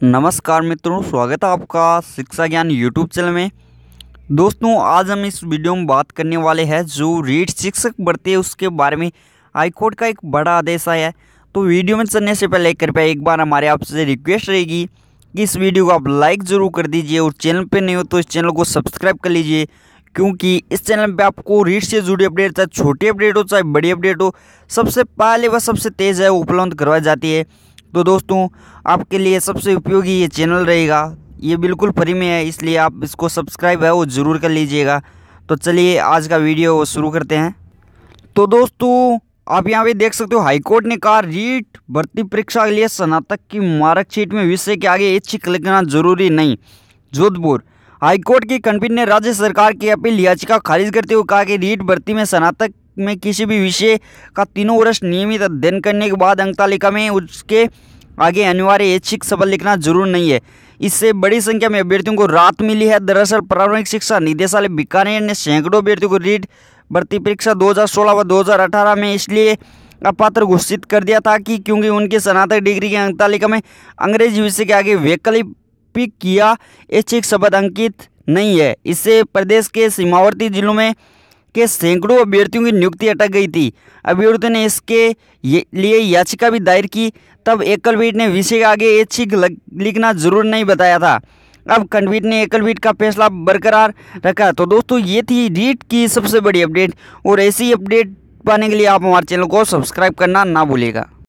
नमस्कार मित्रों, स्वागत है आपका शिक्षा ज्ञान यूट्यूब चैनल में। दोस्तों, आज हम इस वीडियो में बात करने वाले हैं जो रीट शिक्षक बढ़ते हैं, उसके बारे में। हाईकोर्ट का एक बड़ा आदेश आया है। तो वीडियो में चलने से पहले कृपया एक बार हमारे आपसे रिक्वेस्ट रहेगी कि इस वीडियो को आप लाइक ज़रूर कर दीजिए और चैनल पर नहीं हो तो इस चैनल को सब्सक्राइब कर लीजिए, क्योंकि इस चैनल पे आपको रीट से जुड़ी अपडेट, चाहे छोटी अपडेट हो, चाहे बड़ी अपडेट हो, सबसे पहले व सबसे तेज़ है उपलब्ध करवाई जाती है। तो दोस्तों, आपके लिए सबसे उपयोगी ये चैनल रहेगा। ये बिल्कुल फ्री में है, इसलिए आप इसको सब्सक्राइब है वो ज़रूर कर लीजिएगा। तो चलिए, आज का वीडियो शुरू करते हैं। तो दोस्तों, आप यहाँ पे देख सकते हो, हाईकोर्ट ने कहा, रीट भर्ती परीक्षा के लिए स्नातक की मार्कशीट में विषय के आगे इच्छिक लिखना ज़रूरी नहीं। जोधपुर, हाईकोर्ट की खंडपीठ ने राज्य सरकार की अपील, याचिका खारिज करते हुए कहा कि रीट भर्ती में स्नातक में किसी भी विषय का तीनों वर्ष नियमित अध्ययन करने के बाद अंक तालिका में उसके आगे अनिवार्य ऐच्छिक शब्द लिखना ज़रूर नहीं है। इससे बड़ी संख्या में अभ्यर्थियों को राहत मिली है। दरअसल प्रारंभिक शिक्षा निदेशालय बीकानेर ने सैकड़ों अभ्यर्थियों को रीट भर्ती परीक्षा 2016 व 2018 में इसलिए अपात्र घोषित कर दिया था कि क्योंकि उनके स्नातक डिग्री की अंक तालिका में अंग्रेज़ी विषय के आगे वैकल्पिक किया ऐच्छिक शब्द अंकित नहीं है। इससे प्रदेश के सीमावर्ती जिलों में के सैकड़ों अभ्यर्थियों की नियुक्ति अटक गई थी। अभ्यर्थियों ने इसके लिए याचिका भी दायर की। तब एकलपीठ ने विषय के आगे ऐच्छिक लिखना ज़रूर नहीं बताया था। अब खंडपीठ ने एकलपीठ का फैसला बरकरार रखा। तो दोस्तों, ये थी रीट की सबसे बड़ी अपडेट। और ऐसी अपडेट पाने के लिए आप हमारे चैनल को सब्सक्राइब करना ना भूलेगा